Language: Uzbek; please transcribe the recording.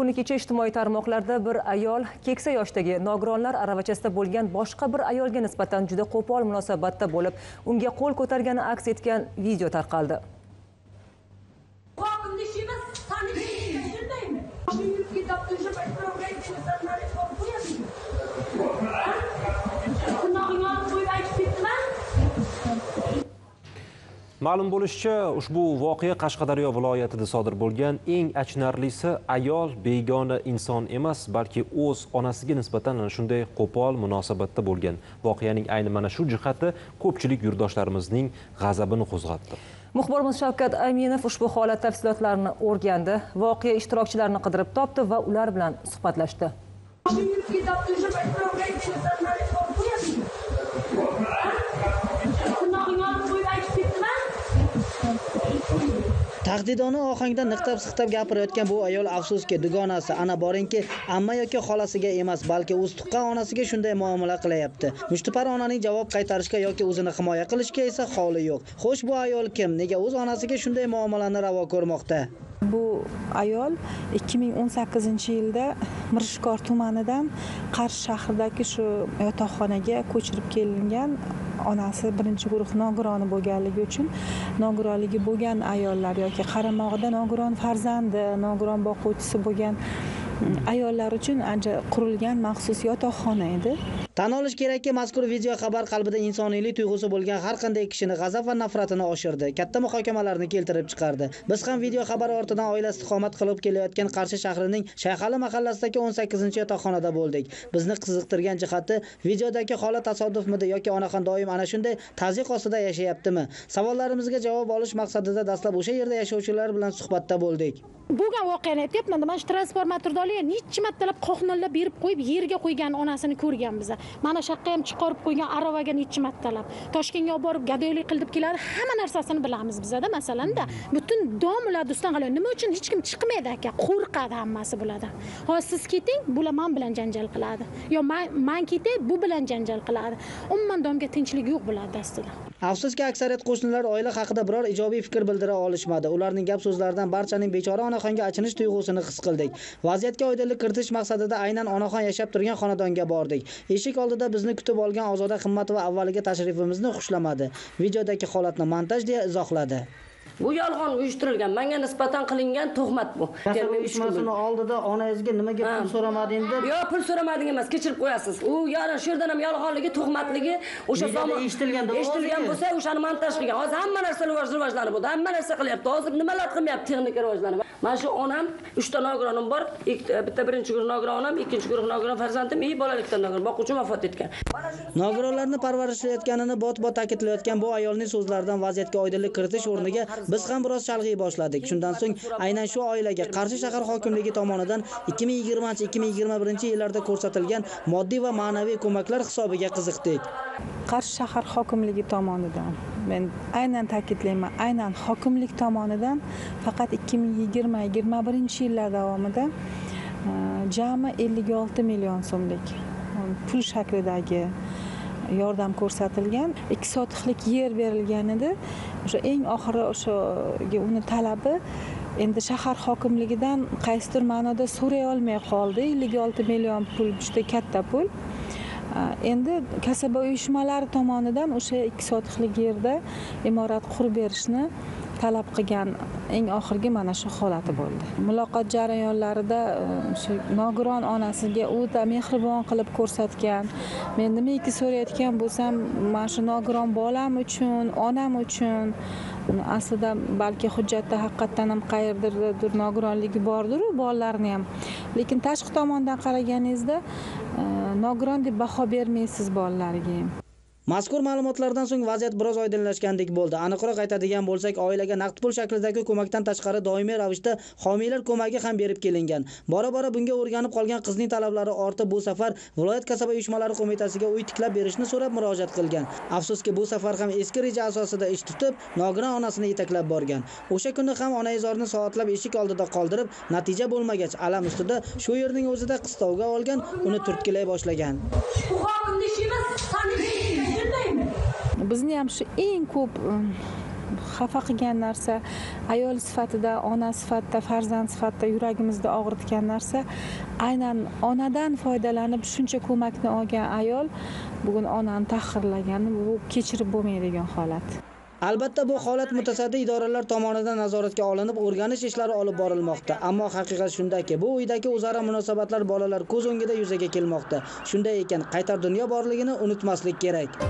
kuni kecha ijtimoiy tarmoqlarda bir ayol keksa yoshdagi nogironlar aravachasida bo'lgan boshqa bir ayolga nisbatan juda qo'pol munosabatda bo'lib unga qo'l ko'targani aks etgan video tarqaldi. Ma'lum bo'lishicha, ushbu voqea Qashqadaryo viloyatida sodir bo'lgan. Eng achinarlisi, ayol begona inson emas, balki o'z onasiga nisbatan ana shunday qo'pol munosabatda bo'lgan. Voqeaning ayni mana shu jihati ko'pchilik yurtdoshlarimizning g'azabini qo'zg'atdi. muxbirimiz shavkat aminov ushbu holat tafsilotlarini o'rgandi voqea ishtirokchilarini qidirib topdi va ular bilan suhbatlashdi tahdidona ohangda niqtab siqtab gapirayotgan bu ayol afsuski dugonasi ana boringki amma yoki xolasiga emas balki o'z tuqqan onasiga shunday muomala qilyapti mushtipar onaning javob qaytarishga yoki o'zini himoya qilishga esa holi yo'q. Xo'sh bu ayol kim? Nega o'z onasiga shunday muomalani ravo ko'rmoqda? Bu ayol 2018 yilda Mirishkor tumanidan Qarshi shahridagi shu yotoqxonaga ko'chirib kelingan onasi birinchi guruh nogironi bo'lganligi uchun nogironligi bo'lgan ayollar yoki qaramog'ida nogiron farzandi, nogiron boquvchisi bo'lgan mm, ayollar uchun ancha qurilgan maxsus yotoqxona edi. Tan olish kerakki mazkur video xabar qalbida insoniylik tuyg'usi bo'lgan har qanday kishini g'azab va nafratini oshirdi katta muhokamalarni keltirib chiqardi. Biz ham video xabar ortidan oila istiqomat qilib kelayotgan qarshi shahrining shayxali mahallasidagi 18 yotoqxonada bo'ldik. Bizni qiziqtirgan jihati videodagi holat tasodifmidi yoki onaxon doim ana shunday tazyiq ostida yashayaptimi? Savollarimizga javob olish maqsadida dastlab o'sha yerda yashovchilar bilan suhbatda bo'ldik. Bo'lgan voqeani aytyapman mana shu transformatorni olib necha martalab qo'hnillab berib qo'yib yerga qo'ygan onasini ko'rgan biza mana shu yoqqa ham chiqarib qo'ygan aravaga necha martalab toshkentga olib borib gadoylik qilib keladi hamma narsasini bilamiz bizada masalanda. Butun dom ularni ustidan nima uchun? Hech kim chiqmaydi aka qo'rqadi hammasi bulardan hozir siz keting bular man bilan janjal qiladi. Yo man man ketay bu bilan janjal qiladi. Umuman domga tinchlik yo'q bularni aslida. Afsuski aksariyat qo'shnilar oila haqida biror ijobiy fikr bildira olishmadi. Ularning gap so'zlaridan barchaning bechora onaxonga achinish tuyg'usini his qildik. Vaziyatga oydinlik kiritish maqsadida aynan onaxon yashab turgan xonadonga bordik. Eshik oldida bizni kutib olgan ozoda himmatova avvaliga tashrifimizni xushlamadi videodagi holatni montaj deya izohladi. Bu yolg'on uyushtirilgan, menga nisbatan qilingan tuhmat bu. Bo'ldi. oldida onangizga nimaga pul so'ramading deb Yo, pul so'ramading emas, kechirib qo'yasiz. U yana shu yerdan ham yolg'onligi, tuhmatligi, o'sha zamon eshitilgan deb eshitilgan bo'lsa, o'shani montaj qilgan. Hozir hamma narsa rivoj rivojlanib bo'ldi. Hamma narsa qilyapti. Hozir nimalar qilmayapti texnika rivojlanib. Mana shu onam 3 ta nogironim bor. Ik- Bitta birinchi guruh nogiron onam, ikkinchi guruh nogiron farzandim, i bolalikdan nogiron, boquvchim vafot etgan. nogironlarni parvarishlayotganini bot bot ta'kidlayotgan bu ayolning so'zlaridan vaziyatga oydinlik kiritish o'rniga biz ham biroz chalg'iy boshladik. Shundan so'ng aynan shu oilaga qarshi shahar hokimligi tomonidan 2020-2021 yillarda ko'rsatilgan moddiy va ma'naviy ko'maklar hisobiga qiziqdik. Qarshi shahar hokimligi tomonidan men aynan ta'kidlayman aynan hokimlik tomonidan faqat 2020-2021 yillar davomida e, jami 56 million so'mlik pul shaklidagi yordam ko'rsatilgan. Ikki sotixlik yer berilgan edi o'sha eng oxiri o'sha uni talabi endi shahar hokimligidan qaysidir ma'noda so'ray olmay qoldi 56 million pul juda katta pul. Endi kasaba uyushmalari tomonidan o'sha ikki sotixlik yerda imorat qurib berishni talab qilgan eng oxirgi mana shu holati bo'ldi. Muloqot jarayonlarida e, shu nogiron onasiga o'ta mehribon qilib ko'rsatgan men nimaiki so'rayotgan bo'lsam mana shu nogiron bolam uchun onam uchun aslida balki hujjatda haqiqatdan ham qayerdadir nogironligi bordiru bolalarni ham. Lekin tashqi tomondan qaraganingizda e, nogiron deb baho bermaysiz bolalarga ham. Mazkur ma'lumotlardan so'ng vaziyat biroz oydinlashgandek bo'ldi. Aniqroq aytadigan bo'lsak oilaga naqd pul shaklidagi ko'makdan tashqari doimiy ravishda homiylar ko'magi ham berib kelingan. Bora bora bunga o'rganib qolgan qizning talablari ortib bu safar viloyat kasaba uyushmalari qo'mitasiga uy tiklab berishni so'rab murojaat qilgan. Afsuski bu safar ham eski reja asosida ish tutib nogiron onasini yetaklab borgan. O'sha kuni ham onaizorni soatlab eshik oldida qoldirib natija bo'lmagach alam ustida shu yerning o'zida qistovga olgan uni turtkilay boshlagan. Bizni ham shu eng ko'p e, xafa qilgan narsa ayol sifatida ona sifatida farzand sifatida yuragimizni og'ritgan narsa aynan onadan foydalanib shuncha ko'makni olgan ayol bugun onani tahqirlagani bu kechirib bo'lmaydigan holat Albatta bu holat mutasaddi idoralar tomonidan nazoratga olinib, o'rganish ishlari olib borilmoqda. Ammo haqiqat shundaki, bu uydagi o'zaro munosabatlar bolalar ko'z o'ngida yuzaga kelmoqda. Shunday ekan, qaytar dunyo borligini unutmaslik kerak.